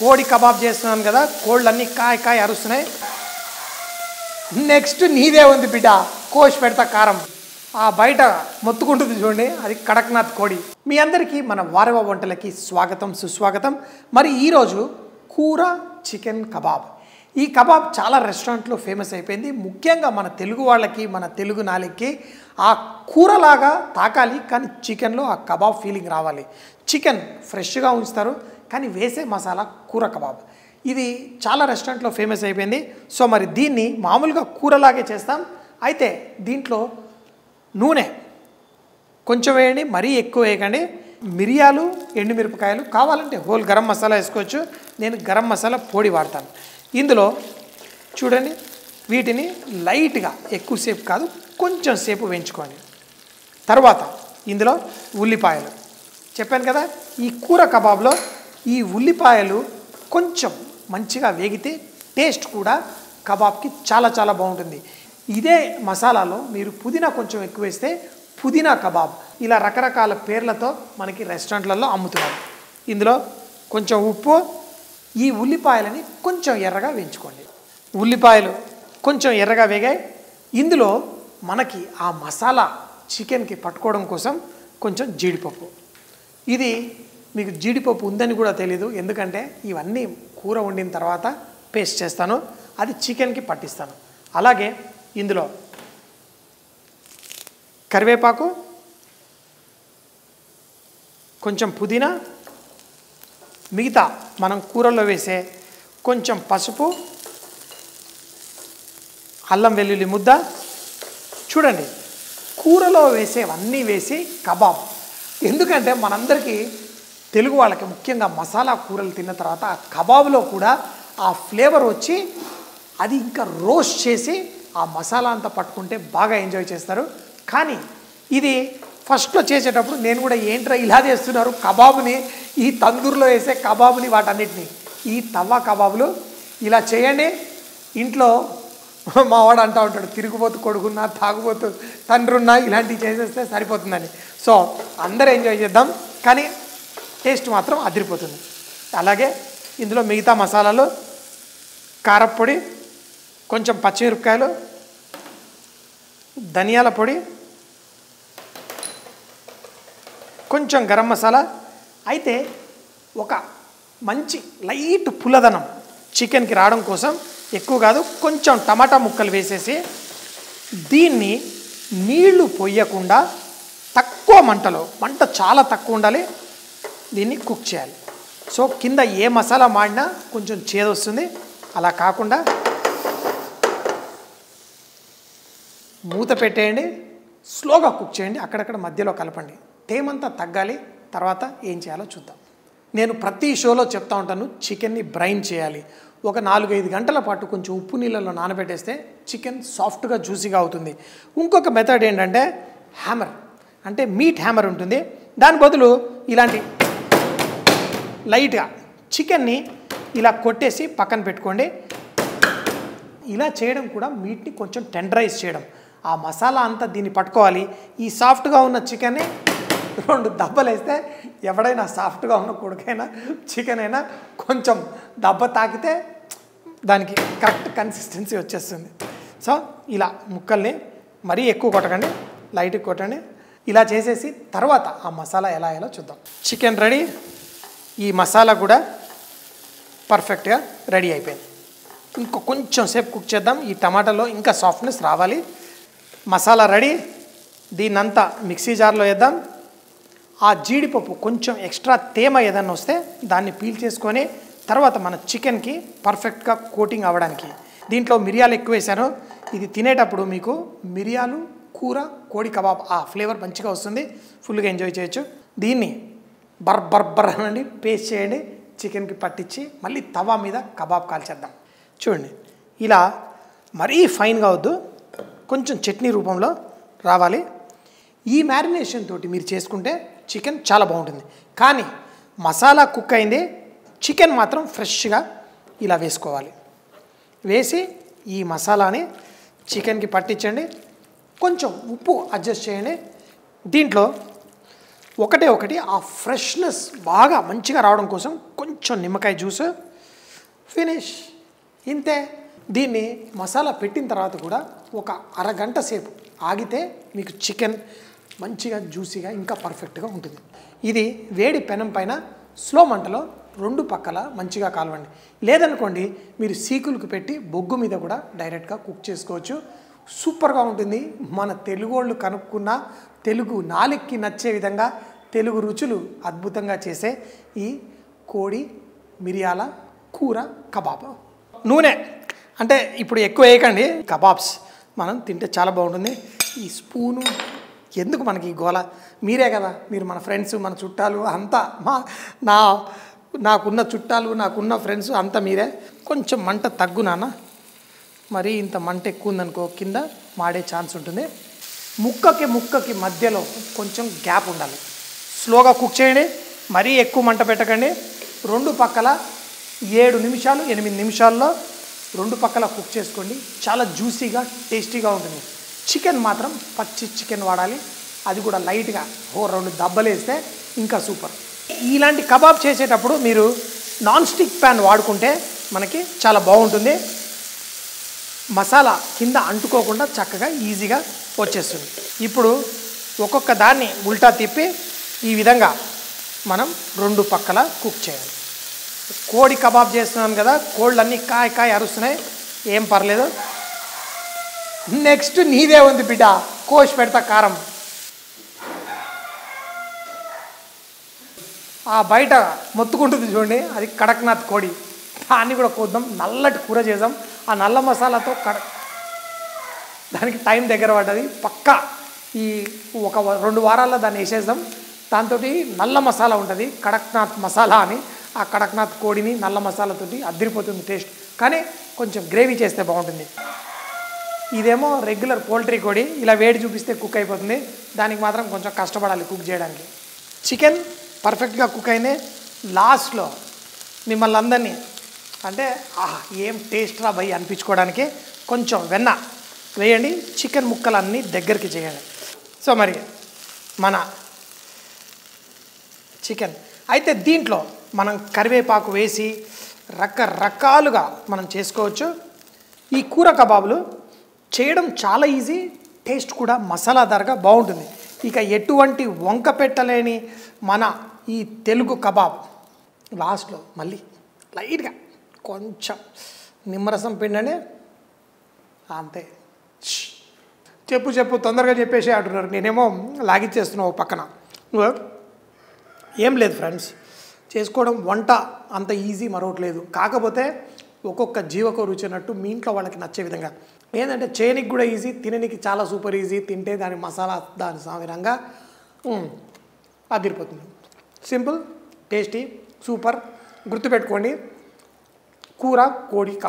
కోడి కబాబ్ చేస్తున్నాను కదా కోళ్ళన్నీ కాయ కాయ అరుస్తున్నాయి. నెక్స్ట్ నీదే ఉంది బిడ్డ కోసి పెడతా కారం. ఆ బయట మొత్తుకుంటుంది చూడండి అది కడక్నాథ్ కోడి. మీ అందరికీ మన వారవ వంటలకి స్వాగతం సుస్వాగతం. మరి ఈరోజు కూర చికెన్ కబాబ్. ఈ కబాబ్ చాలా రెస్టారెంట్లో ఫేమస్ అయిపోయింది. ముఖ్యంగా మన తెలుగు వాళ్ళకి మన తెలుగు నాలికి ఆ కూరలాగా తాకాలి కానీ చికెన్లో ఆ కబాబ్ ఫీలింగ్ రావాలి. చికెన్ ఫ్రెష్గా ఉంచుతారు కానీ వేసే మసాలా కూర కబాబ్. ఇది చాలా రెస్టారెంట్లో ఫేమస్ అయిపోయింది. సో మరి దీన్ని మామూలుగా కూరలాగే చేస్తాం. అయితే దీంట్లో నూనె కొంచెం వేయండి మరీ ఎక్కువ వేయకండి. మిరియాలు ఎండుమిరపకాయలు కావాలంటే హోల్ గరం మసాలా వేసుకోవచ్చు. నేను గరం మసాలా పొడి వాడతాను. ఇందులో చూడండి వీటిని లైట్గా ఎక్కువసేపు కాదు కొంచెం సేపు వేయించుకోండి. తర్వాత ఇందులో ఉల్లిపాయలు. చెప్పాను కదా ఈ కూర కబాబ్లో ఈ ఉల్లిపాయలు కొంచెం మంచిగా వేగితే టేస్ట్ కూడా కబాబ్కి చాలా చాలా బాగుంటుంది. ఇదే మసాలాలో మీరు పుదీనా కొంచెం ఎక్కువ వేస్తే పుదీనా కబాబ్. ఇలా రకరకాల పేర్లతో మనకి రెస్టారెంట్లలో అమ్ముతున్నారు. ఇందులో కొంచెం ఉప్పు ఈ ఉల్లిపాయలని కొంచెం ఎర్రగా వేయించుకోండి. ఉల్లిపాయలు కొంచెం ఎర్రగా వేగాయి. ఇందులో మనకి ఆ మసాలా చికెన్కి పట్టుకోవడం కోసం కొంచెం జీడిపప్పు. ఇది మీకు జీడిపప్పు ఉందని కూడా తెలీదు. ఎందుకంటే ఇవన్నీ కూర వండిన తర్వాత పేస్ట్ చేస్తాను. అది చికెన్కి పట్టిస్తాను. అలాగే ఇందులో కరివేపాకు కొంచెం పుదీనా మిగతా మనం కూరల్లో వేసే కొంచెం పసుపు అల్లం వెల్లుల్లి ముద్ద. చూడండి కూరలో వేసేవన్నీ వేసి కబాబ్. ఎందుకంటే మనందరికీ తెలుగు వాళ్ళకి ముఖ్యంగా మసాలా కూరలు తిన్న తర్వాత ఆ కబాబ్లో కూడా ఆ ఫ్లేవర్ వచ్చి అది ఇంకా రోస్ట్ చేసి ఆ మసాలా అంతా పట్టుకుంటే బాగా ఎంజాయ్ చేస్తారు. కానీ ఇది ఫస్ట్లో చేసేటప్పుడు నేను కూడా ఏంట్రా ఇలా చేస్తున్నారు? కబాబుని ఈ తందూరులో వేసే కబాబుని వాటన్నిటిని ఈ తవ్వ కబాబులు ఇలా చేయండి. ఇంట్లో మావాడు అంటా అంటూ ఉంటాడు తిరుగుబోతు కొడుకున్నా తాగుబోతు తండ్రున్నా ఇలాంటివి చేసేస్తే సరిపోతుందని. సో అందరూ ఎంజాయ్ చేద్దాం. కానీ టేస్ట్ మాత్రం అదిరిపోతుంది. అలాగే ఇందులో మిగతా మసాలాలు కారప్పొడి కొంచెం పచ్చిమిరపకాయలు ధనియాల పొడి కొంచెం గరం మసాలా. అయితే ఒక మంచి లైట్ పులదనం చికెన్కి రావడం కోసం ఎక్కువ కాదు కొంచెం టమాటా ముక్కలు వేసేసి దీన్ని నీళ్ళు పొయ్యకుండా తక్కువ మంటలో మంట చాలా తక్కువ ఉండాలి దీన్ని కుక్ చేయాలి. సో కింద ఏ మసాలా మాడినా కొంచెం చేదు వస్తుంది. అలా కాకుండా మూత పెట్టేయండి. స్లోగా కుక్ చేయండి. అక్కడక్కడ మధ్యలో కలపండి. తేమంతా తగ్గాలి. తర్వాత ఏం చేయాలో చూద్దాం. నేను ప్రతి షోలో చెప్తా ఉంటాను చికెన్ని బ్రైన్ చేయాలి. ఒక నాలుగైదు గంటల పాటు కొంచెం ఉప్పు నీళ్ళలో నానబెట్టేస్తే చికెన్ సాఫ్ట్గా జ్యూసీగా అవుతుంది. ఇంకొక మెథడ్ ఏంటంటే హ్యామర్. అంటే మీట్ హ్యామర్ ఉంటుంది. దాని బదులు ఇలాంటి లైట్గా చికెన్ని ఇలా కొట్టేసి పక్కన పెట్టుకోండి. ఇలా చేయడం కూడా మీట్ని కొంచెం టెండరైజ్ చేయడం. ఆ మసాలా అంతా దీన్ని పట్టుకోవాలి. ఈ సాఫ్ట్గా ఉన్న చికెన్ని రెండు దెబ్బలు వేస్తే ఎవడైనా సాఫ్ట్గా ఉన్న కొడుకైనా చికెన్ అయినా కొంచెం దెబ్బ తాకితే దానికి కరెక్ట్ కన్సిస్టెన్సీ వచ్చేస్తుంది. సో ఇలా ముక్కల్ని మరీ ఎక్కువ కొట్టకండి. లైట్గా కొట్టండి. ఇలా చేసేసి తర్వాత ఆ మసాలా ఎలా ఎలా చూద్దాం. Chicken ready? ఈ మసాలా కూడా పర్ఫెక్ట్గా రెడీ అయిపోయింది. ఇంకో కొంచెం సేపు కుక్ చేద్దాం. ఈ టమాటాలో ఇంకా సాఫ్ట్నెస్ రావాలి. మసాలా రెడీ దీన్నంతా మిక్సీ జార్లో వేద్దాం. ఆ జీడిపప్పు కొంచెం ఎక్స్ట్రా తేమ ఏదన్నా వస్తే దాన్ని పీల్ చేసుకొని తర్వాత మన చికెన్కి పర్ఫెక్ట్గా కోటింగ్ అవ్వడానికి. దీంట్లో మిరియాలు ఎక్కువ వేశాను. ఇది తినేటప్పుడు మీకు మిరియాలు కూర కోడి కబాబ్ ఆ ఫ్లేవర్ మంచిగా వస్తుంది. ఫుల్గా ఎంజాయ్ చేయొచ్చు. దీన్ని బర్ బర్ బర్ అనండి పేస్ట్ చేయండి చికెన్కి పట్టించి మళ్ళీ తవా మీద కబాబ్ కాల్చేద్దాం. చూడండి ఇలా మరీ ఫైన్గా వద్దు కొంచెం చట్నీ రూపంలో రావాలి. ఈ మ్యారినేషన్ తోటి మీరు చేసుకుంటే చికెన్ చాలా బాగుంటుంది. కానీ మసాలా కుక్ అయింది చికెన్ మాత్రం ఫ్రెష్గా ఇలా వేసుకోవాలి. వేసి ఈ మసాలాని చికెన్కి పట్టించండి కొంచెం ఉప్పు అడ్జస్ట్ చేయండి. దీంట్లో ఒకటే ఒకటి ఆ ఫ్రెష్నెస్ బాగా మంచిగా రావడం కోసం కొంచెం నిమ్మకాయ జ్యూస్ ఫినిష్. ఇంతే. దీన్ని మసాలా పెట్టిన తర్వాత కూడా ఒక అరగంట సేపు ఆగితే మీకు చికెన్ మంచిగా జ్యూసీగా ఇంకా పర్ఫెక్ట్గా ఉంటుంది. ఇది వేడి పెనం పైన స్లో మంటలో రెండు పక్కల మంచిగా కాలవండి. లేదనుకోండి మీరు సీకులకు పెట్టి బొగ్గు మీద కూడా డైరెక్ట్గా కుక్ చేసుకోవచ్చు. సూపర్గా ఉంటుంది. మన తెలుగు వాళ్ళు కనుక్కున్న తెలుగు నాలుగుకి నచ్చే విధంగా తెలుగు రుచులు అద్భుతంగా చేసే ఈ కోడి మిరియాల కూర కబాబ్. నూనె. అంటే ఇప్పుడు ఎక్కువ వేయకండి. కబాబ్స్ మనం తింటే చాలా బాగుంటుంది. ఈ స్పూను ఎందుకు మనకి ఈ గోల? మీరే కదా. మీరు మన ఫ్రెండ్స్ మన చుట్టాలు అంతా మా నా నాకున్న చుట్టాలు నాకున్న ఫ్రెండ్స్ అంతా మీరే. కొంచెం మంట తగ్గు నాన్న. మరి ఇంత మంట ఎక్కువ ఉందనుకో కింద మాడే ఛాన్స్ ఉంటుంది. ముక్కకి ముక్కకి మధ్యలో కొంచెం గ్యాప్ ఉండాలి. స్లోగా కుక్ చేయండి మరీ ఎక్కువ మంట పెట్టకండి. రెండు పక్కల ఏడు నిమిషాలు ఎనిమిది నిమిషాల్లో రెండు పక్కల కుక్ చేసుకోండి. చాలా జ్యూసీగా టేస్టీగా ఉంటుంది. చికెన్ మాత్రం పచ్చి చికెన్ వాడాలి. అది కూడా లైట్గా ఓ రెండు దెబ్బలు వేస్తే ఇంకా సూపర్. ఇలాంటి కబాబ్ చేసేటప్పుడు మీరు నాన్ స్టిక్ ప్యాన్ వాడుకుంటే మనకి చాలా బాగుంటుంది. మసాలా కింద అంటుకోకుండా చక్కగా ఈజీగా వచ్చేస్తుంది. ఇప్పుడు ఒక్కొక్క దాన్ని ఉల్టా తిప్పి ఈ విధంగా మనం రెండు పక్కల కుక్ చేయాలి. కోడి కబాబ్ చేస్తున్నాను కదా కోళ్ళన్నీ కాయ కాయ అరుస్తున్నాయి. ఏం పర్లేదు. నెక్స్ట్ నీదే ఉంది బిడ్డ కోసి పెడతా కారం. ఆ బయట మొత్తుకుంటుంది చూడండి అది కడక్నాథ్ కోడి. దాన్ని కూడా కోద్దాం నల్లటి కూర చేద్దాం. ఆ నల్ల మసాలాతో కడ దానికి టైం దగ్గర పడ్డది. పక్కా ఈ ఒక రెండు వారాల్లో దాన్ని వేసేద్దాం. దాంతో నల్ల మసాలా ఉంటుంది కడక్నాథ్ మసాలా అని. ఆ కడక్నాథ్ కోడిని నల్ల మసాలాతోటి అద్దరిపోతుంది టేస్ట్. కానీ కొంచెం గ్రేవీ చేస్తే బాగుంటుంది. ఇదేమో రెగ్యులర్ పోల్ట్రీ కోడి ఇలా వేడి చూపిస్తే కుక్ అయిపోతుంది. దానికి మాత్రం కొంచెం కష్టపడాలి కుక్ చేయడానికి. చికెన్ పర్ఫెక్ట్గా కుక్ అయినే లాస్ట్లో మిమ్మల్ని అందరినీ అంటే ఆహా ఏం టేస్ట్ రా భయ్ అనిపించుకోవడానికి? కొంచెం వెన్న వేయండి. చికెన్ ముక్కలన్నీ దగ్గరికి చేయండి సో మరి మన చికెన్. అయితే దీంట్లో మనం కరివేపాకు వేసి రకరకాలుగా మనం చేసుకోవచ్చు. ఈ కూర కబాబులు చేయడం చాలా ఈజీ టేస్ట్ కూడా మసాలాదారుగా బాగుంటుంది. ఇక ఎటువంటి వంక పెట్టలేని మన ఈ తెలుగు కబాబ్. లాస్ట్లో మళ్ళీ లైట్గా కొంచెం నిమ్మరసం పిండండి అంతే. చెప్పు చెప్పు తొందరగా చెప్పేసి అంటున్నారు. నేనేమో లాగిచ్చేస్తున్నావు పక్కన. నువ్వు ఏం లేదు ఫ్రెండ్స్. చేసుకోవడం వంట అంత ఈజీ మరొకట్లేదు కాకపోతే ఒక్కొక్క జీవకు రుచి అన్నట్టు మీ ఇంట్లో వాళ్ళకి నచ్చే విధంగా. ఏంటంటే చేయనికి కూడా ఈజీ తిననికి చాలా సూపర్ ఈజీ. తింటే దాని మసాలా దాని సాధారణంగా అదిరిపోతుంది. Simple tasty super. గుర్తుపెట్టుకోండి. కూర కోడి కబాబ్